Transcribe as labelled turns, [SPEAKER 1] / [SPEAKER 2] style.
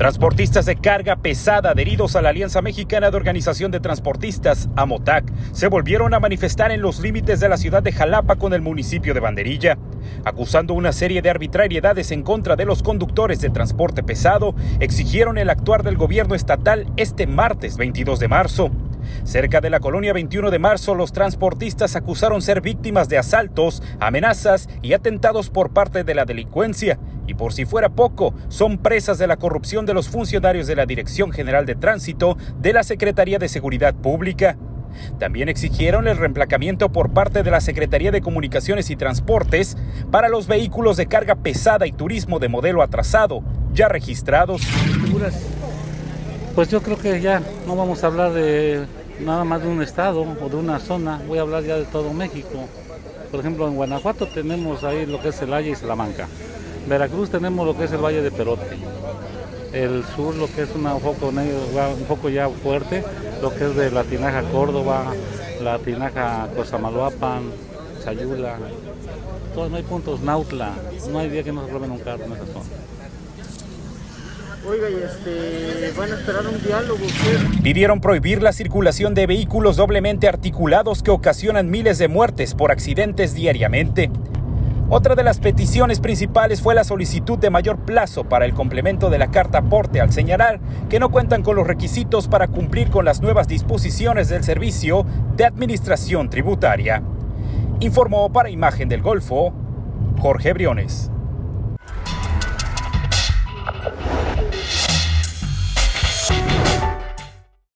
[SPEAKER 1] Transportistas de carga pesada adheridos a la Alianza Mexicana de Organización de Transportistas, AMOTAC, se volvieron a manifestar en los límites de la ciudad de Jalapa con el municipio de Banderilla, acusando una serie de arbitrariedades en contra de los conductores de transporte pesado, exigieron el actuar del gobierno estatal este martes 22 de marzo. Cerca de la colonia 21 de marzo, los transportistas acusaron ser víctimas de asaltos, amenazas y atentados por parte de la delincuencia. Y por si fuera poco, son presas de la corrupción de los funcionarios de la Dirección General de Tránsito de la Secretaría de Seguridad Pública. También exigieron el reemplacamiento por parte de la Secretaría de Comunicaciones y Transportes para los vehículos de carga pesada y turismo de modelo atrasado ya registrados.
[SPEAKER 2] Pues yo creo que ya no vamos a hablar de nada más de un estado o de una zona, voy a hablar ya de todo México. Por ejemplo, en Guanajuato tenemos ahí lo que es el Valle y Salamanca. Veracruz tenemos lo que es el Valle de Perote. El sur lo que es una, un, poco, un poco ya fuerte, lo que es de la Tinaja Córdoba, la Tinaja Cosamaloapan, Sayula. Todos, no hay puntos, Nautla. No hay día que no se roben un carro en esa zona.
[SPEAKER 3] Oiga, y este, van a esperar un diálogo.
[SPEAKER 1] Pidieron prohibir la circulación de vehículos doblemente articulados que ocasionan miles de muertes por accidentes diariamente. Otra de las peticiones principales fue la solicitud de mayor plazo para el complemento de la carta aporte al señalar que no cuentan con los requisitos para cumplir con las nuevas disposiciones del servicio de administración tributaria. Informó para Imagen del Golfo Jorge Briones.